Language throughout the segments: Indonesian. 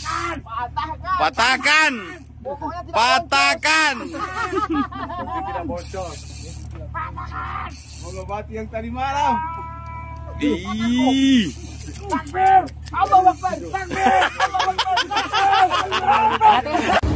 Patahkan. Patahkan. Patahkan. Tidak Patahkan. bocor. Mengobati yang tadi malam. Ih. Takbir. Allah Akbar. Takbir. Allah Akbar. Takbir.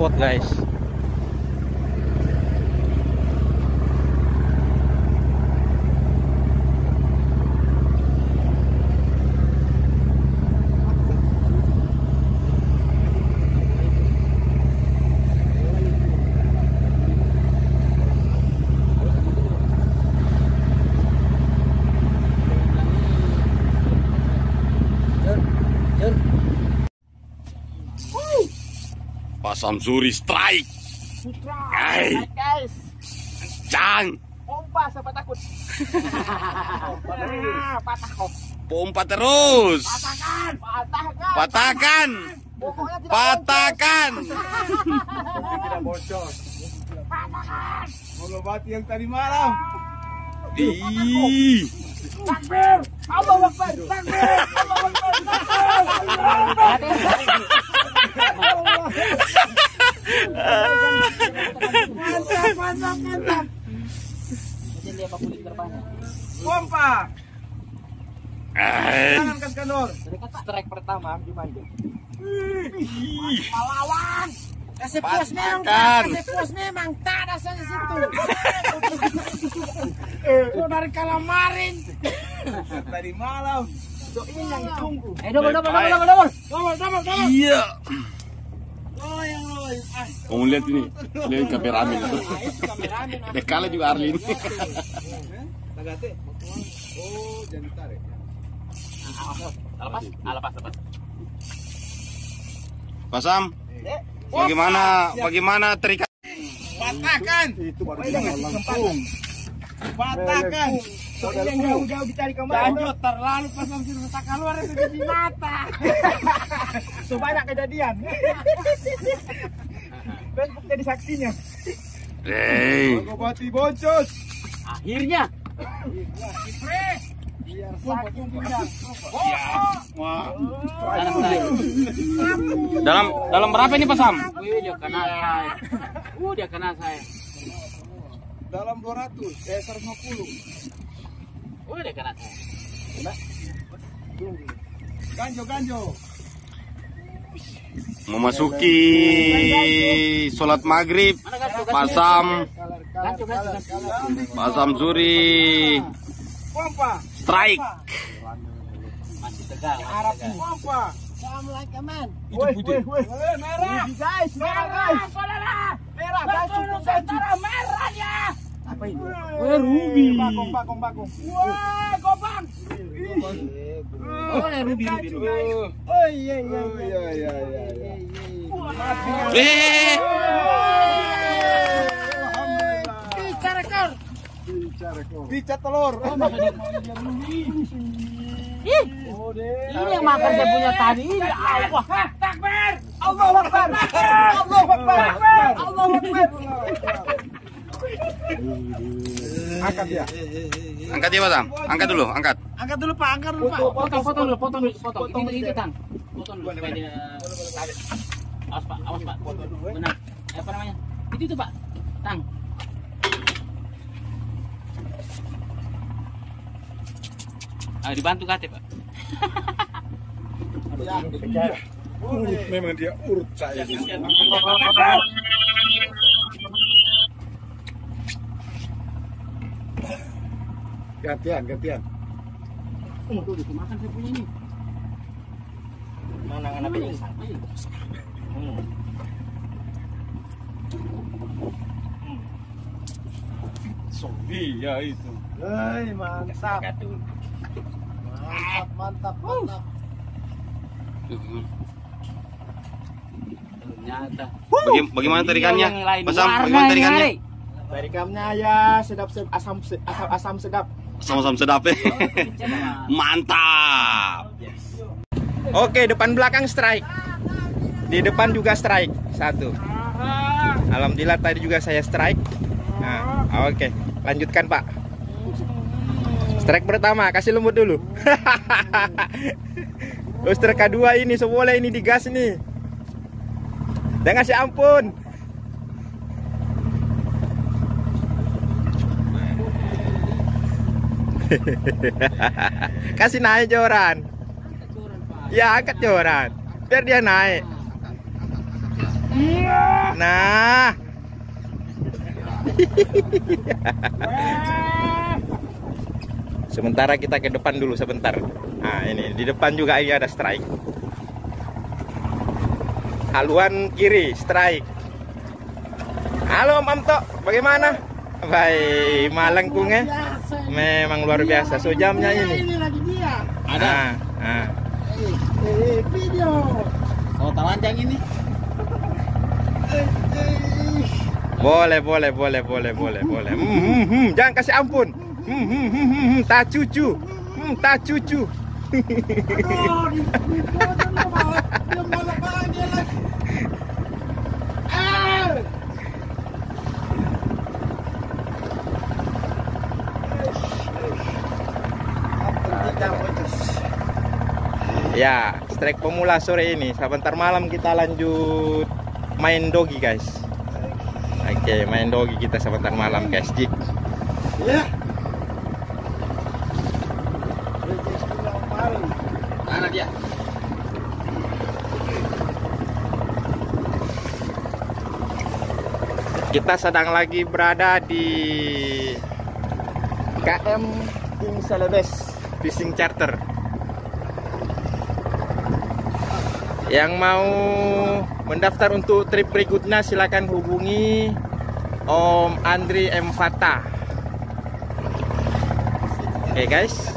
Spot guys. Samsuri strike. Putra. Hai. Guys. Cang. Pompa siapa takut. Ah, Patah kok. Pompa terus. Patahkan. Patahkan. Patahkan. Pokoknya tidak Patahkan. tidak bocor. Mengobati yang tadi malam. Ih. Takbir. Allah Akbar. Takbir. Allah Akbar. Takbir. Pompa. Eh. Tangan kas kandor. Strike pertama gimana? Ih. Pahlawan. Kasih puas memang, kasih puas memang, tak ada saya situ. Itu dari kalamarin. Tadi malam. Ini yang ditunggu. Eh, double, double, double, double, double. Double, double, double. Iya. Oh. Ah, Kamu lihat ini, lihat kameramen itu. itu kameramen. ah. Dekala juga Arlin. Tagate. Oh, jangan ditarik. Lepas, ah, lepas, lepas. Pak Sam, Eh, bagaimana bagaimana terikat? Patahkan. Itu baru langsung. Patahkan. Soalnya yang jauh-jauh ditarik ke bawah. Lanjut, terlalu pas langsung letak keluar itu di mata. Itu banyak kejadian. Facebook jadi saksinya. Hei. Mengobati bocos. Akhirnya. Biar. Dalam. Dalam dalam berapa ini Pak Sam? Wih, dia kena saya. Uh, dia kena saya. Dalam 200, eh 150. Wih, dia kena saya. Ganjo, ganjo. Memasuki sholat maghrib, Mana gancu, Pak Sam, gancu, gancu, gancu. Pak Samsuri Pompa. strike. Putih. Eh, merah. guys, merah guys. Merah guys, cukup merah merahnya. Apa ini? Ruby. Bakong, bakong, bakong. Wah, gobang. Oh, ya, ruby, ruby, ruby. Oh iya iya Oh, iya, iya, iya, iya. Eh, Bicara. Bicara. Bicara telur. Ih, ini yang makan saya punya tadi. Allah. Takbir. Allah Akbar. Allah Akbar. Allah Akbar. Angkat ya. angkat ya angkat dulu, angkat. Angkat dulu Pak, angkat dulu Pak. Potong, potong dulu, potong dulu, potong. Ini, ini, tang. Potong dulu supaya dia tarik. Awas Pak, awas Pak. Benar. Eh, Apa namanya? Itu itu Pak. Tang. Ayo dibantu kate Pak. Urut memang dia urut saya. Gantian, gantian. Oh, tuh dimakan saya punya ini. Mana anak ini? Iya. Ya itu. Hei, mantap. Mantap, mantap, mantap. Ternyata. Bagaimana tarikannya? Basam, bagaimana tarikannya? Tarikannya ya sedap, sedap asam, asam, asam sedap. Sama-sama sedap ya. Mantap. Oke, depan belakang strike. Di depan juga strike satu. Alhamdulillah tadi juga saya strike. Nah, oke, lanjutkan Pak. Strike pertama, kasih lembut dulu. Terus strike kedua ini seboleh ini digas nih. Jangan kasih ampun. kasih naik joran. Ya angkat joran biar dia naik. Nah. Sementara kita ke depan dulu sebentar. Nah ini di depan juga ini ada strike. Haluan kiri strike. Halo Om Amto, bagaimana? Baik, Malengkungnya memang luar biasa. So jamnya ini. Ada. Nah, nah. Oh, talanjang ini. Boleh, boleh, boleh, boleh, boleh, boleh. Hmm, hmm, hmm, Jangan kasih ampun. Hmm, hmm, hmm, hmm, hmm, tak cucu. Hmm, tak cucu. Ya, strike pemula sore ini. Sebentar malam kita lanjut main dogi, guys. Oke, main dogi kita sebentar malam, guys. Jik. Mana dia? Kita sedang lagi berada di KM King Celebes Fishing Charter. Yang mau mendaftar untuk trip berikutnya silakan hubungi Om Andri M Fata. Oke guys.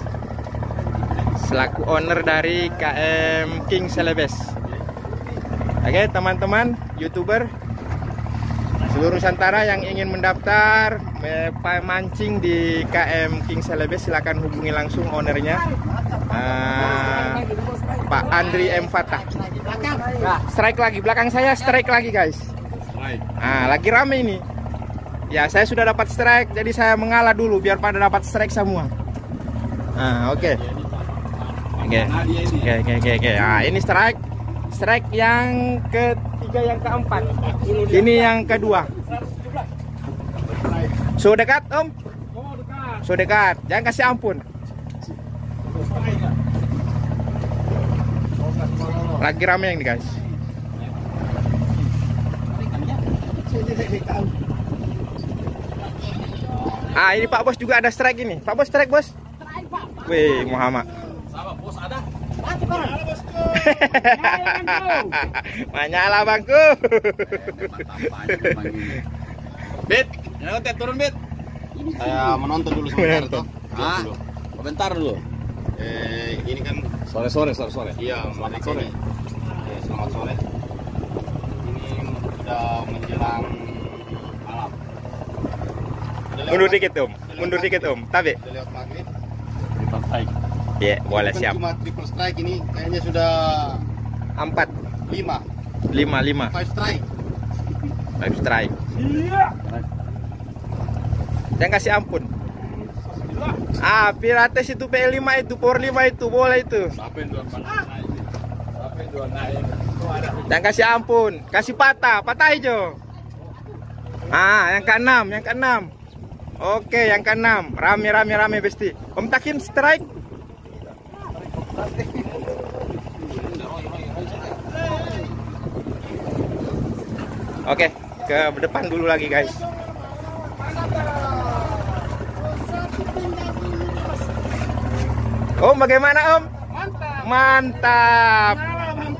Selaku owner dari KM King Celebes. Oke teman-teman YouTuber seluruh Nusantara yang ingin mendaftar eh, mancing di KM King Celebes silakan hubungi langsung ownernya eh, Pak Andri M Fatah. Nah, strike lagi belakang saya strike lagi guys. Nah, lagi rame ini. Ya saya sudah dapat strike jadi saya mengalah dulu biar pada dapat strike semua. Nah oke. Oke oke oke oke oke. Nah ini strike strike yang ketiga yang keempat. Ini yang kedua. So dekat om? So dekat. Jangan kasih ampun. Lagi rame yang ini guys. Ah ini Pak Bos juga ada strike ini. Pak Bos strike bos. Wih Muhammad. Sama bos ada. Menyala bangku. Bet, jangan teh turun bet. Saya menonton dulu sebentar Menonton. tuh. Ah, bentar dulu. Eh, ini kan Sore sore sore sore. iya selamat sore. Ya, selamat sore. Ini sudah menjelang malam. Mundur maghrib. dikit om. Mundur dikit om. Tapi. Lewat maghrib. Di pantai. Iya boleh Kan siap. Cuma triple strike ini kayaknya sudah Empat, lima, lima, lima. five strike. Five strike. Jangan kasih ampun. Ah, Pirates itu P5 itu, Power 5 itu, boleh itu. Sampai dua pantai. Sampai dua naik. Jangan kasih ampun, kasih patah, patah hijau. Ah, yang keenam, yang keenam. Oke, yang keenam. Rame, rame, rame, besti. Om Takin strike. Oke, ke depan dulu lagi, guys. Om, bagaimana Om? Mantap.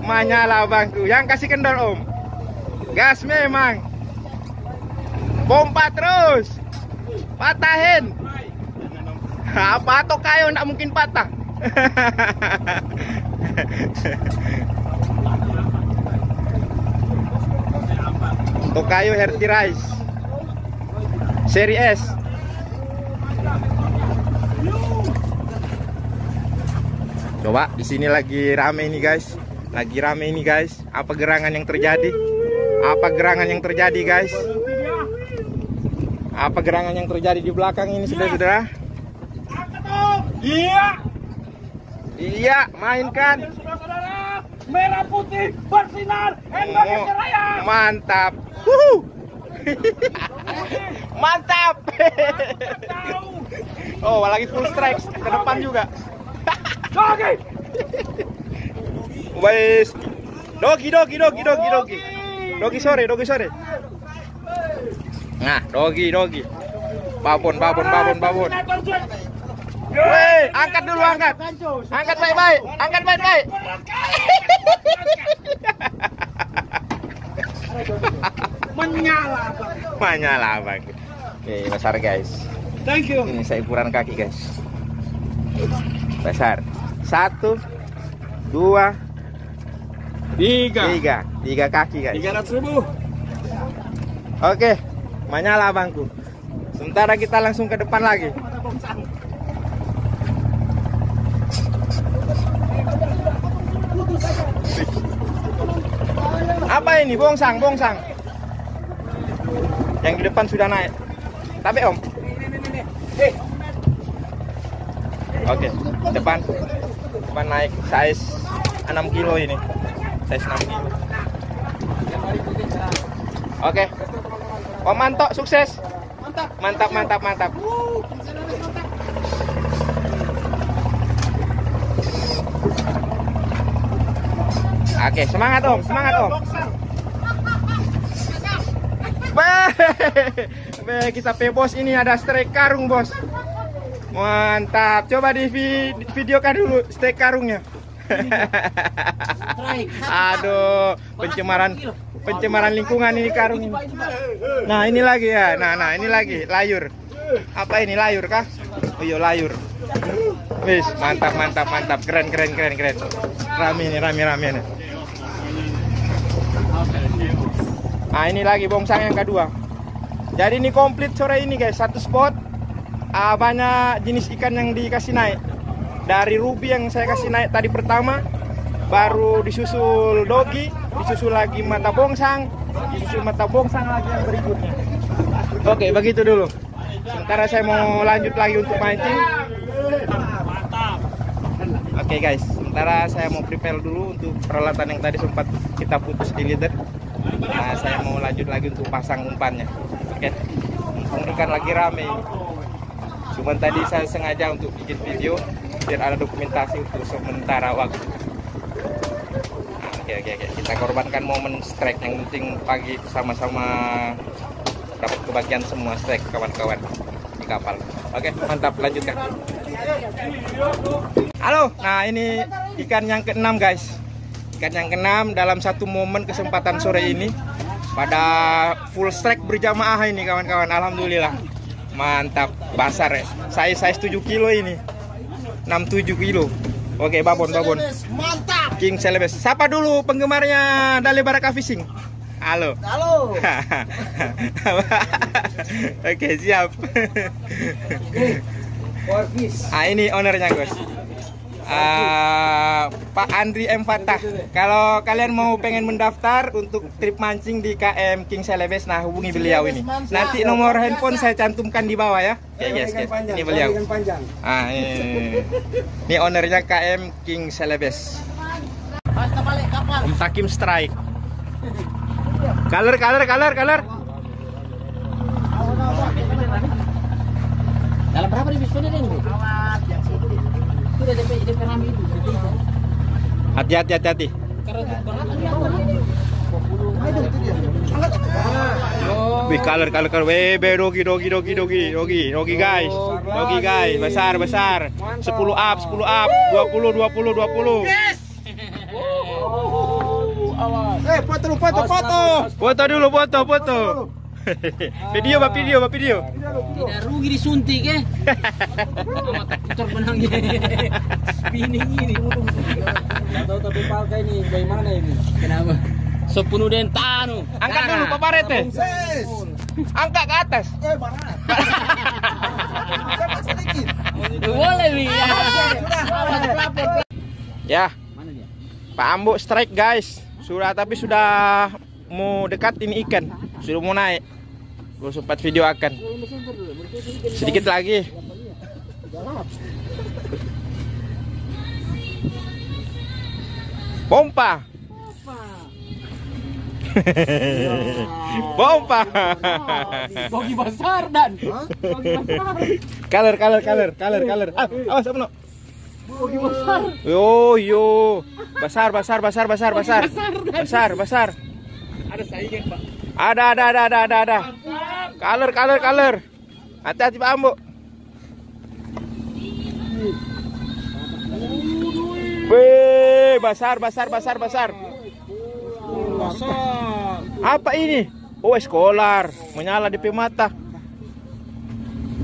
Menyala bangku. Yang kasih kendor Om. Gas memang. Pompa terus. Patahin. Apa atau kayu nggak mungkin patah. Kayu Herti Rice. Seri S. Coba di sini lagi rame ini guys. Lagi rame ini guys. Apa gerangan yang terjadi? Apa gerangan yang terjadi guys? Apa gerangan yang terjadi di belakang ini saudara-saudara? Iya. Iya, mainkan. Merah putih bersinar Indonesia Raya. Mantap. Wuhu. Mantap. oh, lagi full strike ke depan juga. Oke. Wes. Dogi, dogi, dogi, dogi, dogi. Dogi sore, dogi sore. Nah, dogi, dogi. Babon, babon, babon, babon. Weh, angkat dulu, angkat. Angkat baik-baik, angkat baik-baik. Menyala, Bang. Menyala, Bang. Oke, besar guys. Thank you. Ini saya ukuran kaki guys. Besar. Satu, dua, Tiga. tiga. Tiga kaki guys. Tiga ratus ribu. Oke, menyala abangku. Sementara kita langsung ke depan lagi. Apa ini? Bongsang, bongsang. Yang di depan sudah naik. Tapi om. Oke, depan. Depan naik size 6 kilo ini. Size 6 kilo. Oke. Om Manto sukses. Mantap. Mantap, mantap, mantap. Oke, semangat Om, semangat Om. Beh, kita pe bos ini ada strike karung bos. Mantap. Coba di vi- videokan dulu strike karungnya. Aduh, pencemaran pencemaran lingkungan ini karung ini. Nah, ini lagi ya. Nah, nah, ini lagi layur. Apa ini layur kah? Oh iya layur. Wis, mantap, mantap, mantap. Keren, keren, keren, keren. Rame nih, rame, rame nih. Nah, ini lagi bongsang yang kedua. Jadi ini komplit sore ini guys, satu spot. Ah, banyak jenis ikan yang dikasih naik. Dari ruby yang saya kasih naik tadi pertama, baru disusul dogi, disusul lagi mata bongsang, disusul mata bongsang lagi yang berikutnya. Oke, begitu dulu. Sementara saya mau lanjut lagi untuk mancing. Oke guys, sementara saya mau prepare dulu untuk peralatan yang tadi sempat kita putus di leader. Nah, saya mau lanjut lagi untuk pasang umpannya. Oke, mumpung ikan lagi rame. Cuman tadi saya sengaja untuk bikin video biar ada dokumentasi untuk sementara waktu. Oke oke oke, kita korbankan momen strike yang penting pagi sama-sama dapat kebagian semua strike kawan-kawan di kapal. Oke, mantap lanjutkan. Halo, nah ini ikan yang keenam guys. Ikan yang keenam dalam satu momen kesempatan sore ini pada full strike berjamaah ini kawan-kawan. Alhamdulillah. Mantap, besar ya. Saya size 7 kilo ini. 67 kilo. Oke, babon, babon. Mantap. King Celebes. Siapa dulu penggemarnya Dale Baraka Fishing? Halo. Halo. Oke, siap. ah, ini ownernya, Guys. Ah, Pak Andri M Fatah. Kalau kalian mau pengen mendaftar untuk trip mancing di KM King Celebes, nah hubungi beliau ini. Nanti nomor handphone saya cantumkan di bawah ya. Guys, guys. Ini beliau. Ah, ini. Ini ownernya KM King Celebes. Om Takim Strike. Color, color, color, color. Dalam berapa di bisnya ini? Hati-hati, hati-hati. Wih, color, color, color. Weh, be, dogi, dogi, dogi, dogi, dogi, dogi guys. Dogi guys, besar, besar. 10 up, 10 up. 20, 20, 20. Eh, foto dulu, foto, foto. Foto dulu, foto, foto. video, Pak video, Pak video. Tidak rugi disuntik eh. Putar benangnya. Spinning ini. Tahu tapi palka ini bagaimana ini? Kenapa? Sepuluh dentanu. Angkat dulu Pak Parete. Ses. Angkat ke atas. Eh, barat. Cepat sedikit. Boleh wi. ya. Ya, Mana dia? Pak Ambo strike guys. Sudah tapi sudah mau dekat ini ikan. Sudah mau naik. Gue sempat video akan. Sedikit lagi. Pompa. Pompa. Bogi besar dan. Color, color, color, color, color. Ah, awas apa no? Bogi besar. Yo, yo. Besar, besar, besar, besar, besar. Besar, besar. Ada saingan pak. Ada, ada, ada, ada, ada, ada. Color, color, color. Hati-hati Pak Ambo. Wih, besar, besar, besar, besar. Apa ini? Oh, eskolar. Menyala di mata.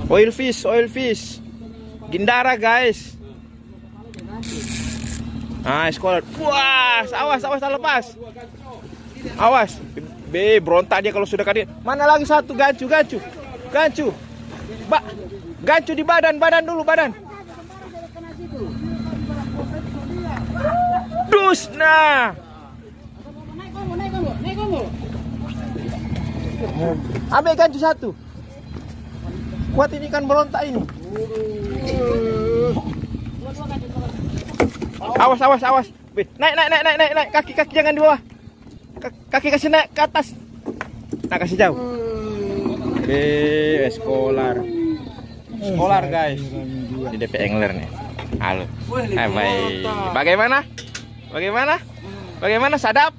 Oil fish, oil fish. Gindara, guys. Ah, eskolar. Wah, awas, awas, tak lepas. Awas. B, berontak dia kalau sudah kadir. Mana lagi satu gancu, gancu. Gancu. Ba gancu di badan, badan dulu, badan. Dus, nah. Ambil gancu satu. Kuat ini kan berontak ini. Awas, awas, awas. Naik, naik, naik, naik, naik, naik. Kaki, kaki jangan di bawah. Ka- Kaki kasih naik ke atas. Nah, kasih jauh. B, eskolar. Eskolar, guys. Di DP Angler nih. Halo. Hai, baik. Bagaimana? Bagaimana? Bagaimana? Sadap?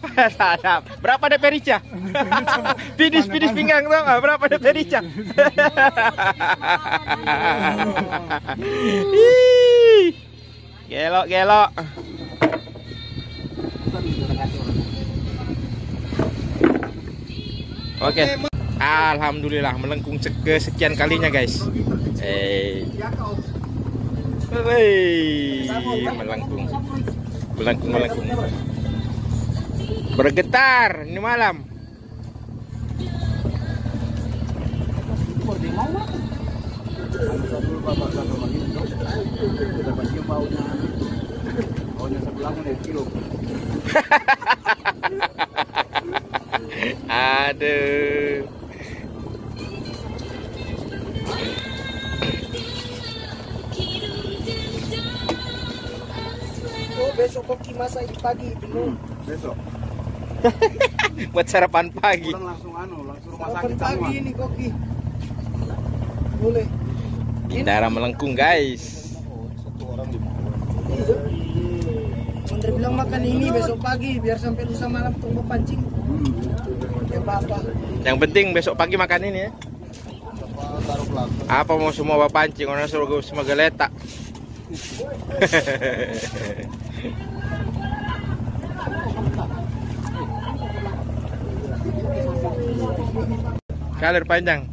Sadap. Berapa DP Rica? pidis, pidis pinggang nggak? Berapa DP Rica? Ih, gelok, gelok. Oke. Alhamdulillah melengkung se- kesekian kalinya guys. Eh. Melengkung. Melengkung, melengkung. Bergetar ini malam. Aduh. Oh, besok koki masak pagi bingung. Besok. Buat sarapan pagi. Pulang langsung anu, langsung rumah Sarapan sakit pagi ini koki. Boleh. Gindara melengkung guys. Menteri bilang makan ini besok pagi biar sampai lusa malam tunggu pancing. Ya apa? Yang penting besok pagi makan ini ya. Apa mau semua bawa pancing orang suruh semua geletak. Kalir panjang.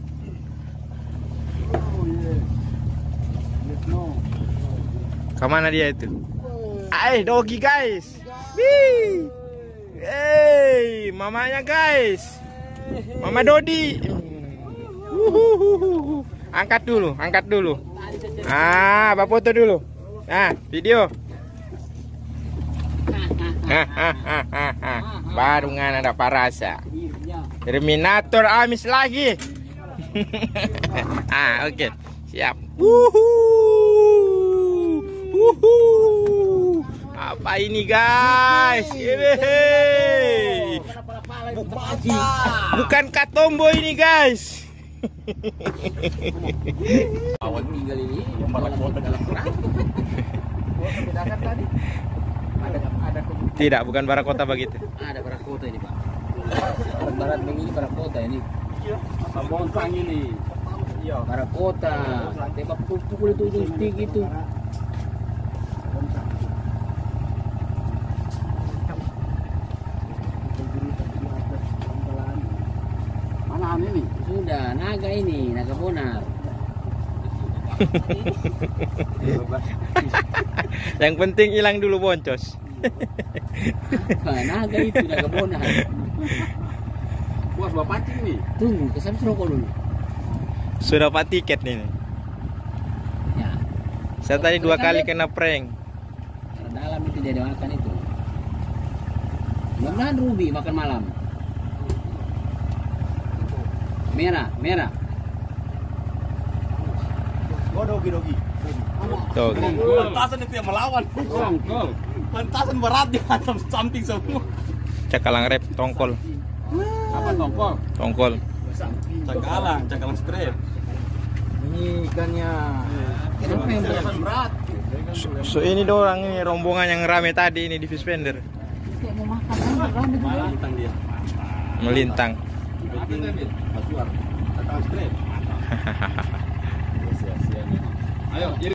Ke mana dia itu? Eh, doggy guys. Wih. Hey, mamanya guys. Mama Dodi. Angkat dulu, angkat dulu. Ah, bapak foto dulu. Nah, video. Hahaha. Baru ngan ada parasa. Terminator amis lagi. ah, oke. Siap. Wuhu. Wuhu. Apa ini, guys? Yeay. Bukan katombo ini, guys. Awal tinggal ini. Tidak, bukan barakota begitu. Ada barakota ini pak. Barat ini barakota ini. Bontang ini. Iya. Barakota. Tembak pukul itu ujung stick itu. Mana malam ini. Sudah, naga ini, naga bonar. Yang penting hilang dulu boncos. Naga itu, naga bonar. Puas bawa pancing nih. Tunggu, kesan rokok dulu. Sudah dapat tiket nih. Ya, Saya tadi dua kali kena prank. karena dalam itu dia makan itu. Mudah-mudahan Ruby makan malam. Merah, merah. Oh dogi dogi. Tuh. Pantasan itu yang melawan. Pantasan berat di atas samping semua. Cakalang rep, tongkol, Apa tongkol? tongkol. Cakalang, cakalang strip. Ini ikannya. Berat? So, so ini dorang ini rombongan yang rame tadi ini di Fispender Kayak mau makan, kan? rame juga. Melintang Mas Yuar. Datang sekali. Hahaha. Ayo,